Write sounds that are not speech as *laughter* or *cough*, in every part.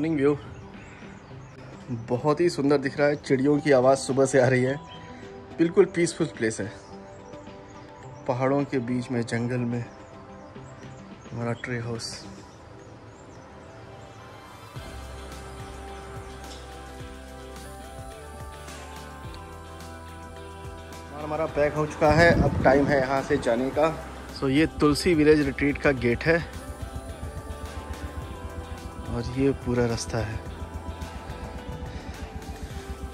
Morning view बहुत ही सुंदर दिख रहा है। चिड़ियों की आवाज़ सुबह से आ रही है। बिल्कुल पीसफुल प्लेस है। पहाड़ों के बीच में जंगल में। हमारा ट्रे हाउस हमारा पैक हो चुका है। अब टाइम है यहाँ से जाने का। सो so, ये तुलसी विलेज रिट्रीट का गेट है। और ये पूरा रास्ता है।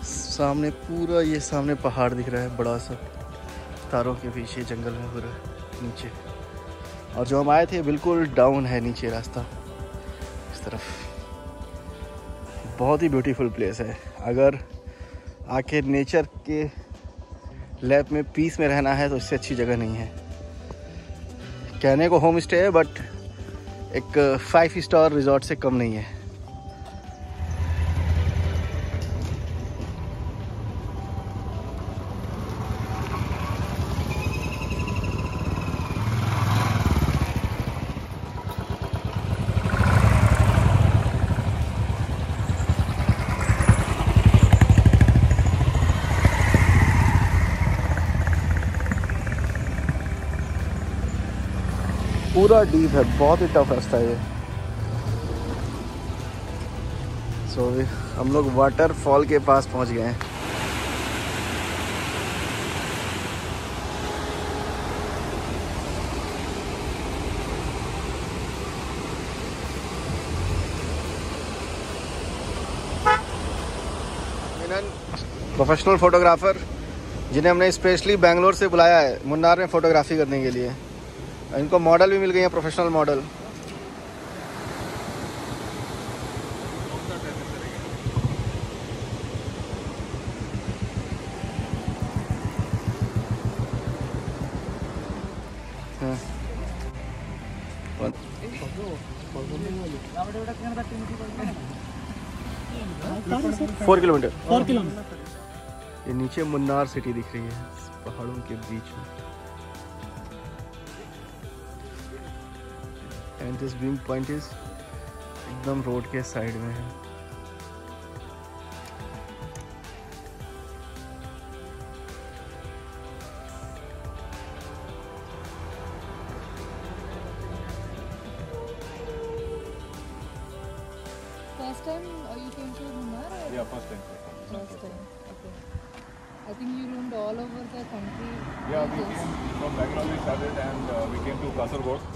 सामने पूरा, ये सामने पहाड़ दिख रहा है, बड़ा सा। तारों के पीछे जंगल में पूरा नीचे। और जो हम आए थे, बिल्कुल डाउन है नीचे रास्ता। इस तरफ़। बहुत ही ब्यूटीफुल प्लेस है। अगर आके नेचर के लैब में पीस में रहना है तो इससे अच्छी जगह नहीं है। कहने को होम स्टे है बट एक फाइव स्टार रिजॉर्ट से कम नहीं है। पूरा डीप है बहुत ही टफ रास्ता है ये। सो so, हम लोग वाटरफॉल के पास पहुँच गए हैं। प्रोफेशनल फोटोग्राफर जिन्हें हमने स्पेशली बेंगलोर से बुलाया है मुन्नार में फ़ोटोग्राफी करने के लिए। इनको मॉडल भी मिल गई है professional model four kilometre four kilometre ये नीचे मुन्नार सिटी दिख रही है पहाड़ों के बीच में। And this view point is एकदम रोड के साइड में है First time uh, you came to Munnar? Yeah, first time. First time. Okay. I think you roamed all over the country. Yeah, we came from Bangalore we started and uh, we came to Kasargod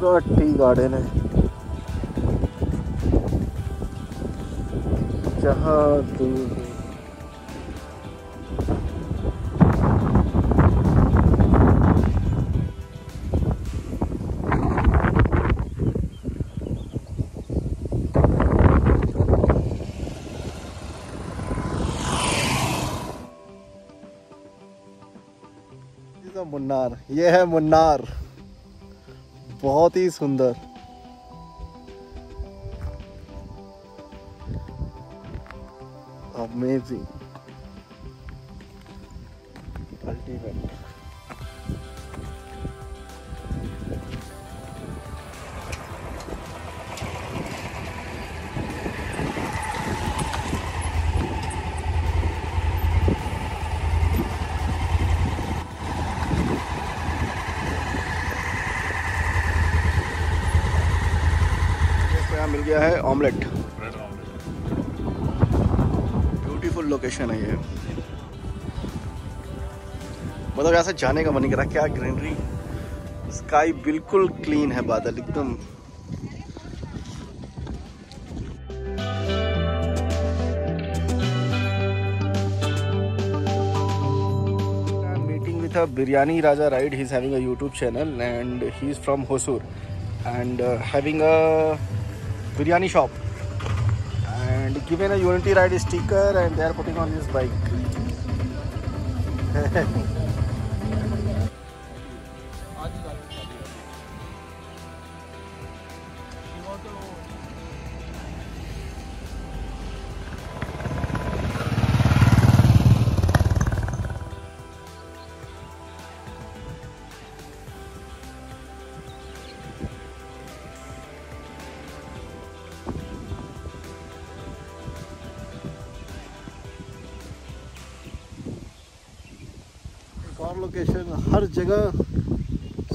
पूरा tea garden है। जहाँ दूर तो मुन्नार ये है मुन्नार। बहुत ही सुंदर। Amazing मिल गया है ऑमलेट ब्यूटीफुल लोकेशन है ये. मतलब यहाँ जाने का मन नहीं कर रहा, क्या ग्रीनरी स्काई बिल्कुल क्लीन है बादल, एकदम. Biryani Raja ride he is having a YouTube channel and he is from Hosur and having a biryani shop. And given a unity ride sticker and they are putting on his bike *laughs* और location हर जगह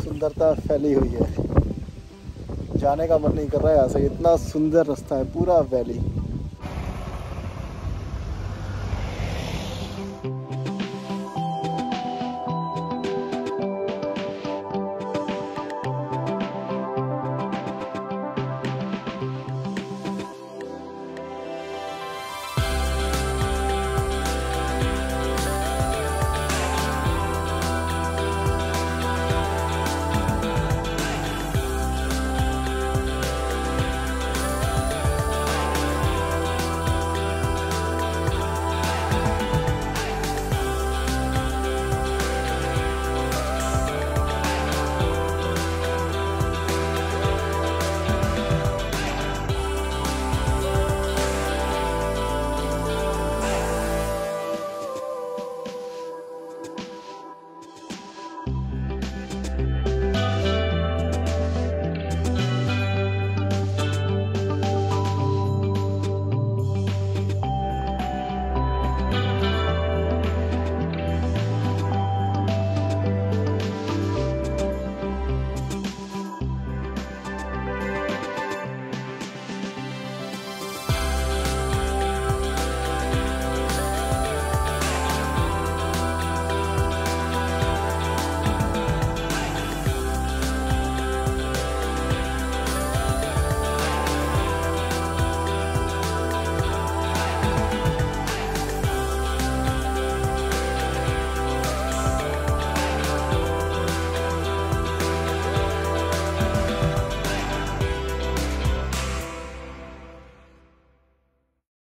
सुंदरता फैली हुई है। जाने का मन नहीं कर रहा है यहाँ से। इतना सुंदर रास्ता है, पूरा वैली